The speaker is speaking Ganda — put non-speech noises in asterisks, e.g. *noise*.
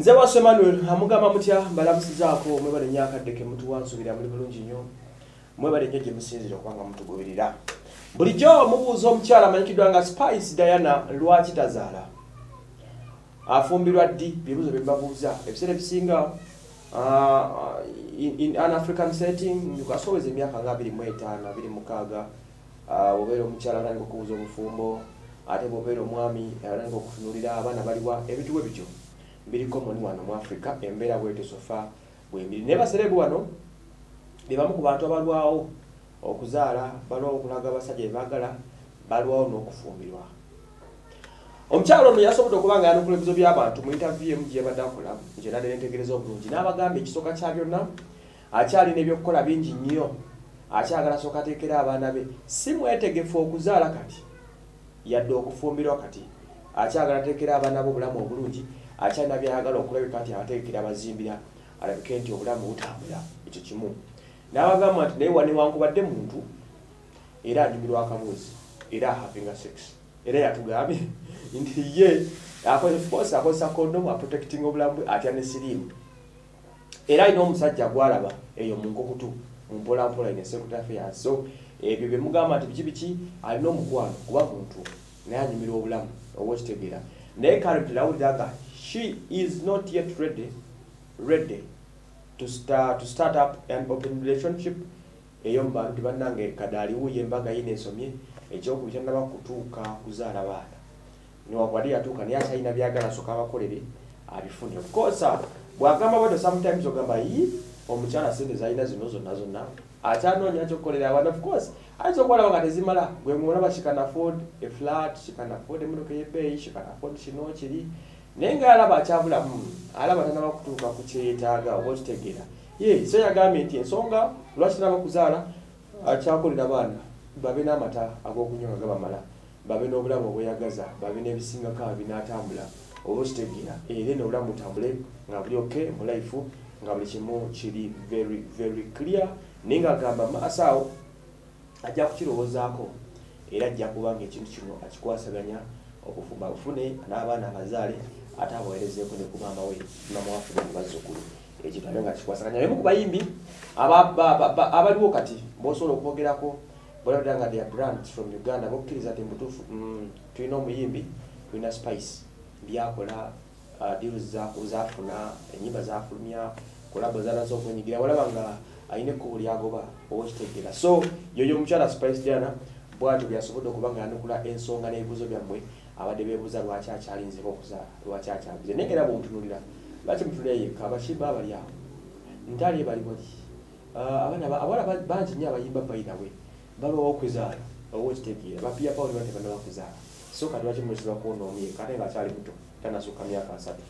nze wasu emmanuel amugamba mutya mbalamusizaako mwebale nnyo akadde ke mutuwansubira muli bulungi nnyo. Mwebale nnyo gye musinzire okubanga mutugoberera. Bulijjo mubuuza omukyala amanyikiddwa nga spice diana lwaki tazaala? Afumbirwa ddi? Bibuuzo bye mbabuuza. Ebiseera ebisinga uh, in, an african setting asoweza emyaka nga 25 26 uh, obeera omukyala atandika okubuuza obufumbo ate bwobeera omwami atandika okutunulira abaana baliwa ebintu bwe bityo biriko moni wano mu africa embeera bwetyo sofa bwembiri naye baserebu wano bebamu ku bantu abalwawo okuzaala balwawo okulaga abasajja bebaagala balwawo n'okufumbirwa. Omukyalo ono yasobodde okuba nga yanukula ebizo by'abantu mu interview emu gyebadde akola njenadde nentegereza obulungi n'abagamba ekisooka kya byonna akyalina ebyokukola bingi nnyo akyagala sooka ateekera abaana be si mwetegefu okuzaala kati yadde okufumbirwa kati akyagala ateekera abaana be obulamu obulungi akyalina byayagala okulabika nti abateekera abazimbira alabike nti obulamu butambula. Ekyo kimu. N'abagamba nti naye wanewankubadde muntu era anyumirwa akabuuzi era havinga sex. Era yatugambye *laughs* nti ye akoze akozesa kondomu aprotecting obulamu bwe atya ne siriimu. Era alina omusajja gwalaba eyo munkokutu mumpolampola ine secretary affairs. So ebyo byemugamba nti biki biki alina omukwano kuba muntu naye anyumirwa obulamu oba okitegeera naye currently nawulira nga she is not yet ready ready to start, to start up an open relationship. Eyo mu bantu bannange kade aliwuye embaga yina ensomye ekyokubiri tanaba kutuuka kuzaala baana. Niwakwali yatuuka naye akyalina byagala soka abakolere abifune. Ofcourse bwagamba bwatyo sometimes ogamba yi omukyala sente zalina zino zonna zonna. Akyanoonya kyokukolera abaana ofcourse ayinza okwalaba nga tezimala. Gwe mulaba she can afford a flat she can afford emmotoka eyebbeeyi she can afford kino kiri. Naye nga alaba akyabulamu alaba tanaba kutuuka ku kyeyetaaga oba okitegeera ye so yagambye nti ensonga lwaki tanaba kuzaala akyakolera baana babe n'amata ag'okunywa nga gabamala babe n'obulamu obweyagaza babe n'ebisingako binaatambula oba okitegeera. Era n'obulamu butambule nga buli oke mu life nga buli kimu kiri very very clear. Naye ngaagamba maaso awo ajja kukirowoozaako era ajja kuba nga ekintu kino akikwasaganya okufumba bufune n'abaana abazaale ate abaweerezeeko ne ku maama we mamawafune mu bazzukulu. Ekintu ate nga kikwasaganya. Emu ku bayimbi abaliwo kati bosobola okwogerako bolabira nga their brand from uganda bokkiriza ti mutuufu tulina omuyimbi tulina spice byakola deals zafuna enyimba zafulumya kolabo zanazo okwenyigira walaba nga ayina ekkubo lyagoba oba okitegeera. So yoyo omukyala spice diana bwatyo byasobodde okuba nga yanukula ensonga n'ebibuzo byammwe abadde beebuuza lwaki akyalinzeko okuzaala lwaki akyabuze naye ngaera bwomutunulira lwaki mutunulira yekka abakimba abali awo. Ntali ebali bali abaana abawala bangi nnyo abayimba bayinawe balwawo okuzaala oba okitegeera. Bapiya pawuli batebanaba kuzaala so kati lwaki mwesibwa kuona omu yekka ate ngaakyali muto tanasukka myaka asatu